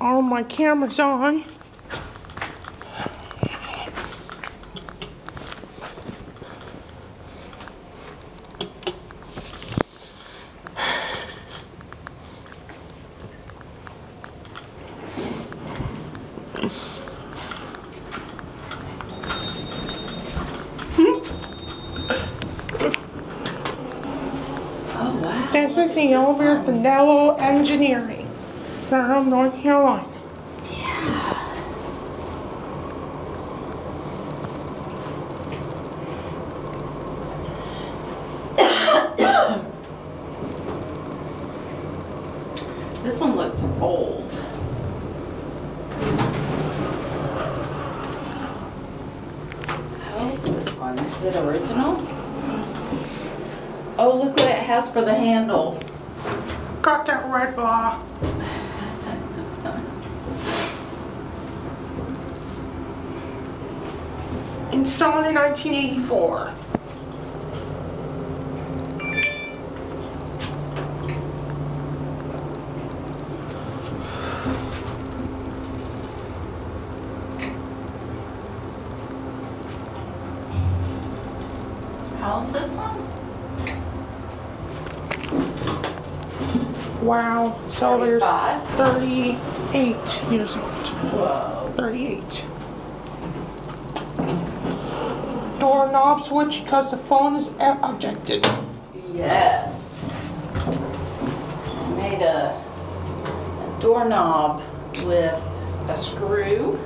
all my cameras on. Oh, wow. This is the Dover at Nello Engineering, Durham, North Carolina. This one looks old. How this one? Is it original? Oh, look what it has for the handle. Got that red bar. Installed in 1984. How old's this one? Wow, so there's 38 years old. Whoa. 38. Doorknob switch because the phone is ejected. Yes. Made a, a doorknob with a screw,